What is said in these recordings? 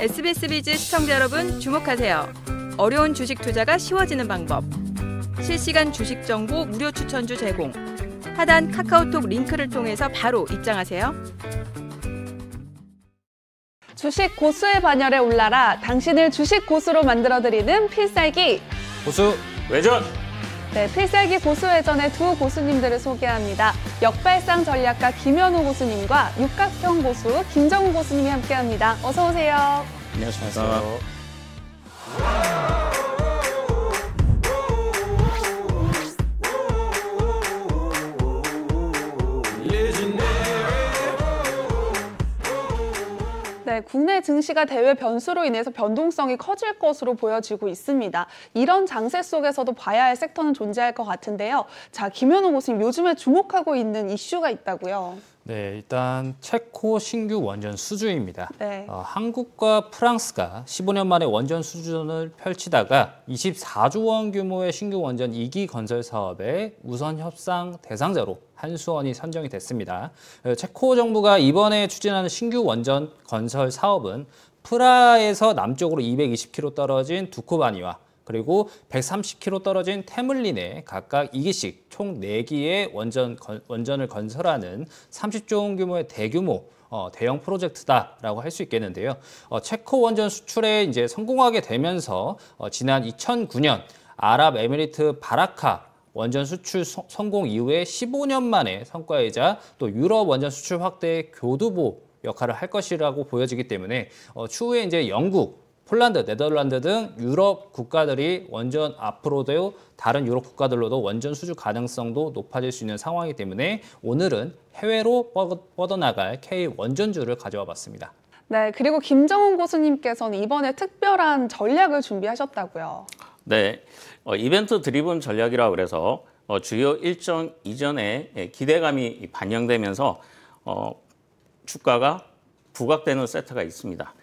SBS 비즈 시청자 여러분 주목하세요. 어려운 주식 투자가 쉬워지는 방법. 실시간 주식 정보 무료 추천주 제공. 하단 카카오톡 링크를 통해서 바로 입장하세요. 주식 고수의 반열에 올라라 당신을 주식 고수로 만들어드리는 필살기 고수 외전 네, 필살기 고수회전의 두 고수님들을 소개합니다. 역발상 전략가 김현우 고수님과 육각형 고수 김정우 고수님이 함께합니다. 어서 오세요. 안녕하세요. 네, 국내 증시가 대외 변수로 인해서 변동성이 커질 것으로 보여지고 있습니다. 이런 장세 속에서도 봐야 할 섹터는 존재할 것 같은데요. 자, 김현우 고수님 요즘에 주목하고 있는 이슈가 있다고요. 네, 일단 체코 신규 원전 수주입니다. 네. 어, 한국과 프랑스가 15년 만에 원전 수주전을 펼치다가 24조 원 규모의 신규 원전 2기 건설 사업의 우선 협상 대상자로 한수원이 선정이 됐습니다. 어, 체코 정부가 이번에 추진하는 신규 원전 건설 사업은 프라에서 남쪽으로 220km 떨어진 두코바니와 그리고 130km 떨어진 테물린에 각각 2기씩 총 4기의 원전, 건, 원전을 건설하는 30조 원 규모의 대규모 어, 대형 프로젝트다라고 할 수 있겠는데요. 어, 체코 원전 수출에 이제 성공하게 되면서 어, 지난 2009년 아랍에미리트 바라카 원전 수출 소, 성공 이후에 15년 만에 성과이자 또 유럽 원전 수출 확대의 교두보 역할을 할 것이라고 보여지기 때문에 어, 추후에 이제 영국 폴란드, 네덜란드 등 유럽 국가들이 원전 앞으로도 다른 유럽 국가들로도 원전 수주 가능성도 높아질 수 있는 상황이기 때문에 오늘은 해외로 뻗어나갈 K 원전주를 가져와 봤습니다. 네, 그리고 김정훈 고수님께서는 이번에 특별한 전략을 준비하셨다고요. 네, 어, 이벤트 드리븐 전략이라 그래서 어, 주요 일정 이전에 예, 기대감이 반영되면서 어, 주가가 부각되는 세트가 있습니다.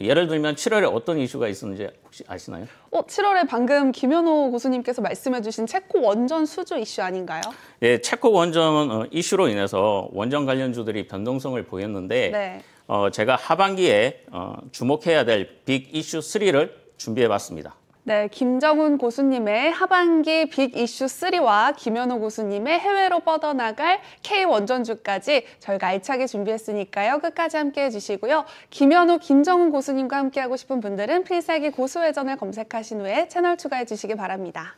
예를 들면 7월에 어떤 이슈가 있었는지 혹시 아시나요? 어, 7월에 방금 김현호 고수님께서 말씀해주신 체코 원전 수주 이슈 아닌가요? 네, 체코 원전 어, 이슈로 인해서 원전 관련주들이 변동성을 보였는데 네. 어, 제가 하반기에 어, 주목해야 될 빅 이슈 3를 준비해봤습니다. 네, 김정훈 고수님의 하반기 빅 이슈 3와 김현우 고수님의 해외로 뻗어나갈 K 원전주까지 저희가 알차게 준비했으니까요. 끝까지 함께 해주시고요. 김현우, 김정훈 고수님과 함께하고 싶은 분들은 필살기 고수회전을 검색하신 후에 채널 추가해 주시기 바랍니다.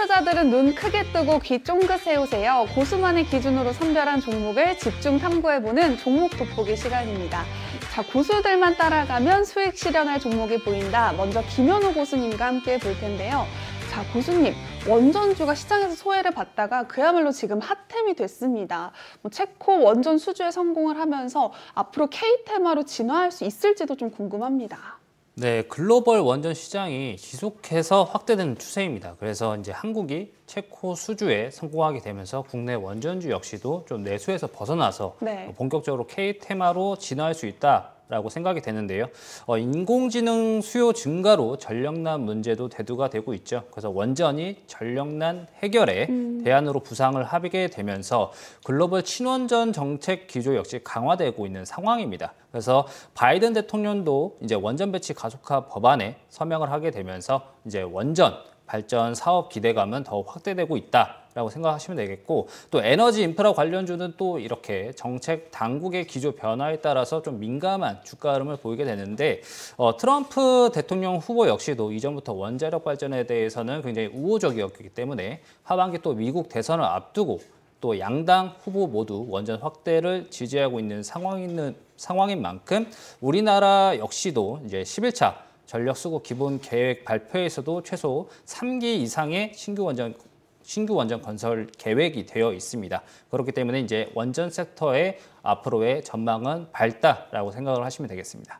투자자들은 눈 크게 뜨고 귀 쫑긋 세우세요. 고수만의 기준으로 선별한 종목을 집중 탐구해보는 종목 돋보기 시간입니다. 자, 고수들만 따라가면 수익 실현할 종목이 보인다. 먼저 김현우 고수님과 함께 볼 텐데요. 자, 고수님, 원전주가 시장에서 소외를 받다가 그야말로 지금 핫템이 됐습니다. 뭐 체코 원전 수주에 성공을 하면서 앞으로 K-테마로 진화할 수 있을지도 좀 궁금합니다. 네, 글로벌 원전 시장이 지속해서 확대되는 추세입니다. 그래서 이제 한국이 체코 수주에 성공하게 되면서 국내 원전주 역시도 좀 내수에서 벗어나서 네. 본격적으로 K 테마로 진화할 수 있다. 라고 생각이 되는데요. 어, 인공지능 수요 증가로 전력난 문제도 대두가 되고 있죠. 그래서 원전이 전력난 해결에 대안으로 부상을 하게 되면서 글로벌 친원전 정책 기조 역시 강화되고 있는 상황입니다. 그래서 바이든 대통령도 이제 원전 배치 가속화 법안에 서명을 하게 되면서 이제 원전 발전 사업 기대감은 더욱 확대되고 있다라고 생각하시면 되겠고 또 에너지 인프라 관련주는 또 이렇게 정책 당국의 기조 변화에 따라서 좀 민감한 주가 흐름을 보이게 되는데 어, 트럼프 대통령 후보 역시도 이전부터 원자력 발전에 대해서는 굉장히 우호적이었기 때문에 하반기 또 미국 대선을 앞두고 또 양당 후보 모두 원전 확대를 지지하고 있는 상황인, 상황인 만큼 우리나라 역시도 이제 11차 전력 수급 기본 계획 발표에서도 최소 3기 이상의 신규 원전 신규 원전 건설 계획이 되어 있습니다. 그렇기 때문에 이제 원전 섹터의 앞으로의 전망은 밝다라고 생각을 하시면 되겠습니다.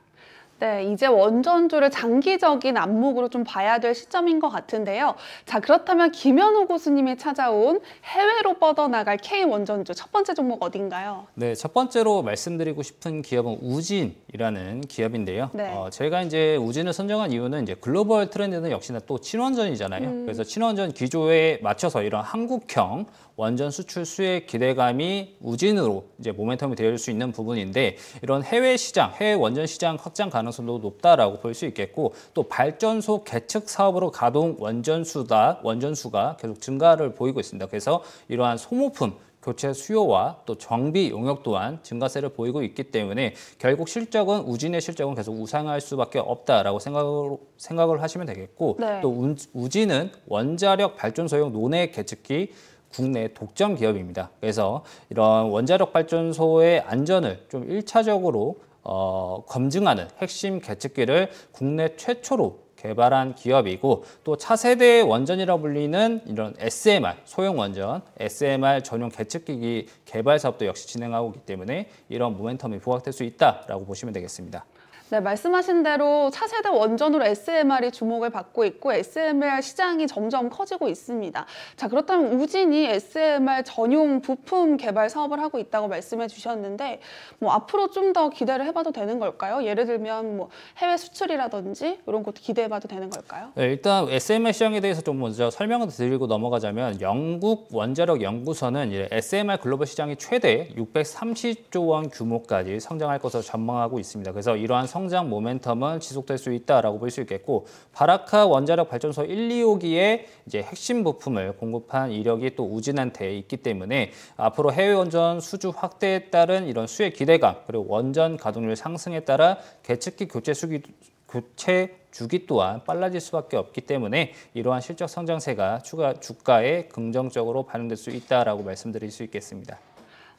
네, 이제 원전주를 장기적인 안목으로 좀 봐야 될 시점인 것 같은데요. 자, 그렇다면 김현우 교수님이 찾아온 해외로 뻗어나갈 K 원전주 첫 번째 종목 어딘가요? 네, 첫 번째로 말씀드리고 싶은 기업은 우진이라는 기업인데요. 네. 어, 저희가 이제 우진을 선정한 이유는 이제 글로벌 트렌드는 역시나 또 친원전이잖아요. 그래서 친원전 기조에 맞춰서 이런 한국형 원전 수출 수혜 기대감이 우진으로 이제 모멘텀이 될 수 있는 부분인데 이런 해외 시장, 해외 원전 시장 확장 가능 성도 높다라고 볼 수 있겠고 또 발전소 개측 사업으로 가동 원전수다 원전수가 계속 증가를 보이고 있습니다. 그래서 이러한 소모품 교체 수요와 또 정비 용역 또한 증가세를 보이고 있기 때문에 결국 실적은 우진의 실적은 계속 우상할 수밖에 없다라고 생각을 생각을 하시면 되겠고 네. 또 우- 우진은 원자력 발전소용 논해 개측기 국내 독점 기업입니다. 그래서 이런 원자력 발전소의 안전을 좀 일차적으로 어, 검증하는 핵심 개측기를 국내 최초로 개발한 기업이고 또 차세대 원전이라 불리는 이런 SMR 소형 원전 SMR 전용 개측기기 개발 사업도 역시 진행하고 있기 때문에 이런 모멘텀이 부각될 수 있다라고 보시면 되겠습니다. 네, 말씀하신 대로 차세대 원전으로 SMR이 주목을 받고 있고 SMR 시장이 점점 커지고 있습니다. 자, 그렇다면 우진이 SMR 전용 부품 개발 사업을 하고 있다고 말씀해 주셨는데 뭐 앞으로 좀 더 기대를 해봐도 되는 걸까요? 예를 들면 뭐 해외 수출이라든지 이런 것도 기대해봐도 되는 걸까요? 네, 일단 SMR 시장에 대해서 좀 먼저 설명을 드리고 넘어가자면 영국 원자력 연구소는 SMR 글로벌 시장이 최대 630조 원 규모까지 성장할 것으로 전망하고 있습니다. 그래서 이러한 성장 모멘텀은 지속될 수 있다라고 볼 수 있겠고 바라카 원자력 발전소 1, 2호기에 이제 핵심 부품을 공급한 이력이 또 우진한테 있기 때문에 앞으로 해외 원전 수주 확대에 따른 이런 수혜 기대감 그리고 원전 가동률 상승에 따라 개측기 교체 수기 교체 주기 또한 빨라질 수밖에 없기 때문에 이러한 실적 성장세가 추가 주가에 긍정적으로 반영될 수 있다라고 말씀드릴 수 있겠습니다.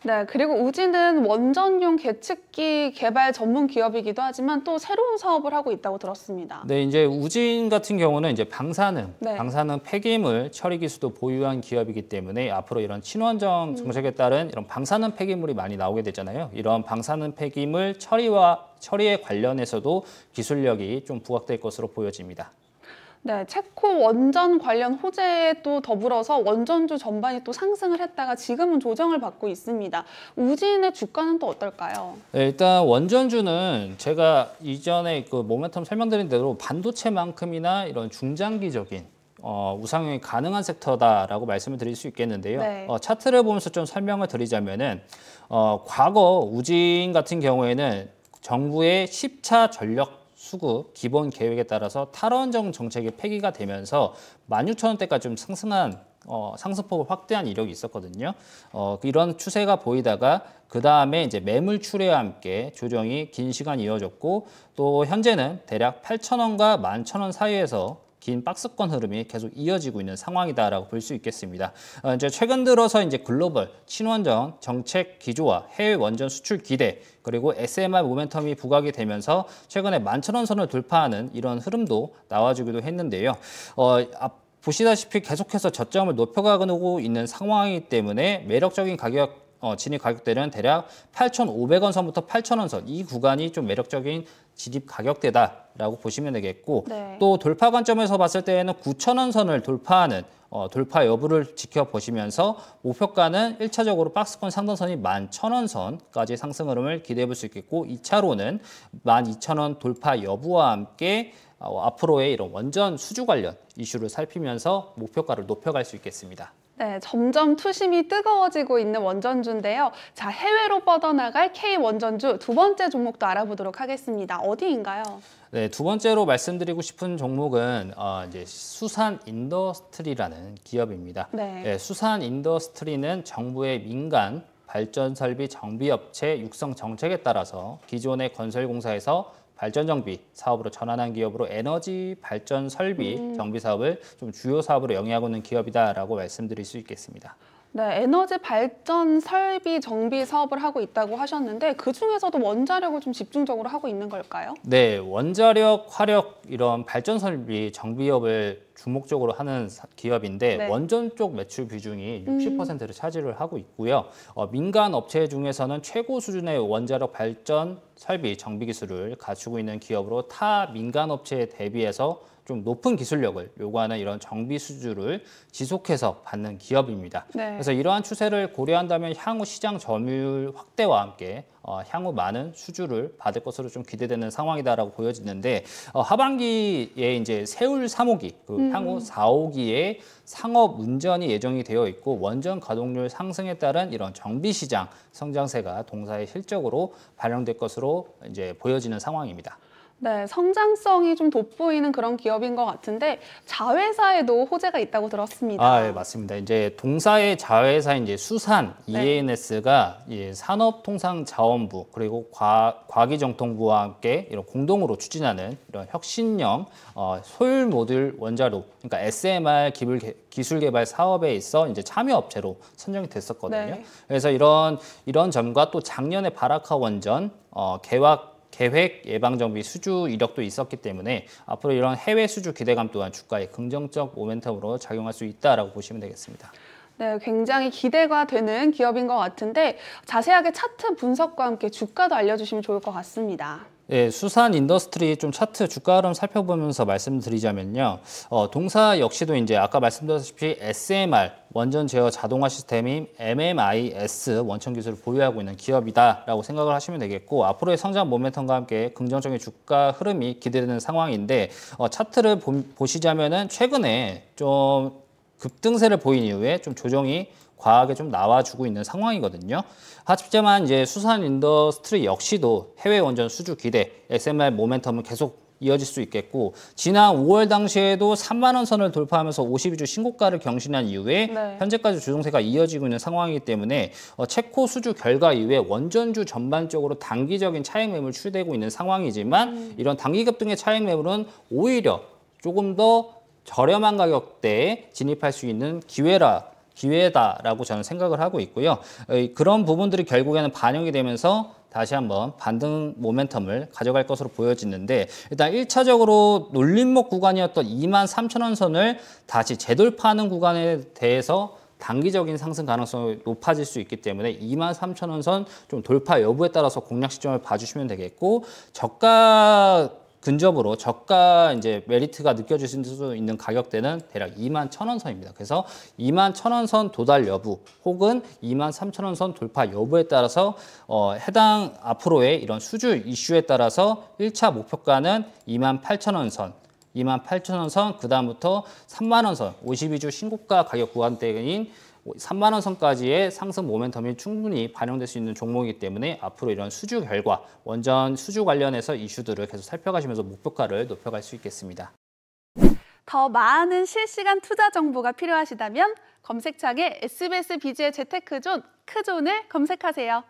네, 그리고 우진은 원전용 계측기 개발 전문 기업이기도 하지만 또 새로운 사업을 하고 있다고 들었습니다. 네, 이제 우진 같은 경우는 이제 방사능, 네. 방사능 폐기물 처리 기술도 보유한 기업이기 때문에 앞으로 이런 친환경 정책에 따른 이런 방사능 폐기물이 많이 나오게 되잖아요. 이런 방사능 폐기물 처리와 처리에 관련해서도 기술력이 좀 부각될 것으로 보여집니다. 네, 체코 원전 관련 호재에 또 더불어서 원전주 전반이 또 상승을 했다가 지금은 조정을 받고 있습니다. 우진의 주가는 또 어떨까요? 네, 일단 원전주는 제가 이전에 그 모멘텀 설명드린 대로 반도체만큼이나 이런 중장기적인 어, 우상향이 가능한 섹터다라고 말씀을 드릴 수 있겠는데요. 네. 어, 차트를 보면서 좀 설명을 드리자면은 어, 과거 우진 같은 경우에는 정부의 10차 전력 수급 기본 계획에 따라서 탈원전 정책이 폐기가 되면서 16,000원대까지 좀 상승한 어, 상승폭을 확대한 이력이 있었거든요. 어, 이런 추세가 보이다가 그 다음에 이제 매물 출회와 함께 조정이 긴 시간 이어졌고 또 현재는 대략 8,000원과 11,000원 사이에서 긴 박스권 흐름이 계속 이어지고 있는 상황이다라고 볼 수 있겠습니다. 어, 이제 최근 들어서 이제 글로벌 친원전 정책 기조와 해외 원전 수출 기대 그리고 SMR 모멘텀이 부각이 되면서 최근에 11,000원 선을 돌파하는 이런 흐름도 나와주기도 했는데요. 어, 앞 보시다시피 계속해서 저점을 높여가고 있는 상황이기 때문에 매력적인 가격 어, 진입 가격대는 대략 8,500원 선부터 8,000원 선 이 구간이 좀 매력적인 진입 가격대다라고 보시면 되겠고 네. 또 돌파 관점에서 봤을 때에는 9,000원 선을 돌파하는 어, 돌파 여부를 지켜보시면서 목표가는 1차적으로 박스권 상단선이 11,000원 선까지 상승 흐름을 기대해 볼 수 있겠고 2차로는 12,000원 돌파 여부와 함께 어, 앞으로의 이런 원전 수주 관련 이슈를 살피면서 목표가를 높여갈 수 있겠습니다. 네, 점점 투심이 뜨거워지고 있는 원전주인데요. 자, 해외로 뻗어나갈 K 원전주 두 번째 종목도 알아보도록 하겠습니다. 어디인가요? 네, 두 번째로 말씀드리고 싶은 종목은 어, 이제 수산 인더스트리라는 기업입니다. 네. 네, 수산 인더스트리는 정부의 민간 발전 설비 정비 업체 육성 정책에 따라서 기존의 건설 공사에서 발전 정비 사업으로 전환한 기업으로 에너지 발전 설비 정비 사업을 좀 주요 사업으로 영위하고 있는 기업이다라고 말씀드릴 수 있겠습니다. 네, 에너지 발전 설비 정비 사업을 하고 있다고 하셨는데 그 중에서도 원자력을 좀 집중적으로 하고 있는 걸까요? 네, 원자력, 화력 이런 발전 설비 정비업을 주목적으로 하는 사- 기업인데 네. 원전 쪽 매출 비중이 60%를 차지를 하고 있고요. 어, 민간 업체 중에서는 최고 수준의 원자력 발전 설비 정비 기술을 갖추고 있는 기업으로 타 민간 업체에 대비해서 좀 높은 기술력을 요구하는 이런 정비 수주를 지속해서 받는 기업입니다. 네. 그래서 이러한 추세를 고려한다면 향후 시장 점유율 확대와 함께 어, 향후 많은 수주를 받을 것으로 좀 기대되는 상황이다라고 보여지는데 어, 하반기에 이제 세울 3호기, 그 향후 4호기에 상업 운전이 예정이 되어 있고 원전 가동률 상승에 따른 이런 정비 시장 성장세가 동사의 실적으로 반영될 것으로 이제 보여지는 상황입니다. 네, 성장성이 좀 돋보이는 그런 기업인 것 같은데 자회사에도 호재가 있다고 들었습니다. 아, 예, 맞습니다. 이제 동사의 자회사 이제 수산 네. EANS가 예, 산업통상자원부 그리고 과, 과기정통부와 함께 이런 공동으로 추진하는 이런 혁신형 어, 소율 모듈 원자로 그러니까 SMR 기술, 개- 기술 개발 사업에 있어 이제 참여 업체로 선정이 됐었거든요. 네. 그래서 이런 이런 점과 또 작년에 바라카 원전 어, 개확 계획 예방 정비 수주 이력도 있었기 때문에 앞으로 이런 해외 수주 기대감 또한 주가에 긍정적 모멘텀으로 작용할 수 있다라고 보시면 되겠습니다. 네, 굉장히 기대가 되는 기업인 것 같은데 자세하게 차트 분석과 함께 주가도 알려주시면 좋을 것 같습니다. 네, 수산 인더스트리 좀 차트 주가 흐름 살펴보면서 말씀드리자면요. 어, 동사 역시도 이제 아까 말씀드렸다시피 SMR 원전 제어 자동화 시스템인 MMIS 원천 기술을 보유하고 있는 기업이다라고 생각을 하시면 되겠고 앞으로의 성장 모멘텀과 함께 긍정적인 주가 흐름이 기대되는 상황인데 어, 차트를 보, 보시자면은 최근에 좀 급등세를 보인 이후에 좀 조정이 과하게 좀 나와주고 있는 상황이거든요. 하지만 이제 수산 인더스트리 역시도 해외 원전 수주 기대, SMR 모멘텀은 계속 이어질 수 있겠고 지난 5월 당시에도 3만 원 선을 돌파하면서 52주 신고가를 경신한 이후에 네. 현재까지 조정세가 이어지고 있는 상황이기 때문에 어, 체코 수주 결과 이후에 원전주 전반적으로 단기적인 차익 매물 출되고 있는 상황이지만 이런 단기 급등의 차익 매물은 오히려 조금 더 저렴한 가격대에 진입할 수 있는 기회라 기회다라고 저는 생각을 하고 있고요. 어, 이- 그런 부분들이 결국에는 반영이 되면서 다시 한번 반등 모멘텀을 가져갈 것으로 보여지는데 일단 1차적으로 놀림목 구간이었던 2만 3천 원 선을 다시 재돌파하는 구간에 대해서 단기적인 상승 가능성이 높아질 수 있기 때문에 2만 3천 원선 좀 돌파 여부에 따라서 공략 시점을 봐주시면 되겠고 저가 근접으로 저가 이제 메리트가 느껴질 수 있는 가격대는 대략 2만 1천 원 선입니다. 그래서 2만 1천 원 선 도달 여부 혹은 2만 3천 원 선 돌파 여부에 따라서 어, 해당 앞으로의 이런 수주 이슈에 따라서 1차 목표가는 2만 8천 원 선, 2만 8천 원 선, 그 다음부터 3만 원 선, 52주 신고가 가격 구간대인 3만 원 선까지의 상승 모멘텀이 충분히 반영될 수 있는 종목이기 때문에 앞으로 이런 수주 결과, 원전 수주 관련해서 이슈들을 계속 살펴가시면서 목표가를 높여갈 수 있겠습니다. 더 많은 실시간 투자 정보가 필요하시다면 검색창에 SBS 비즈의 재테크존 크존을 검색하세요.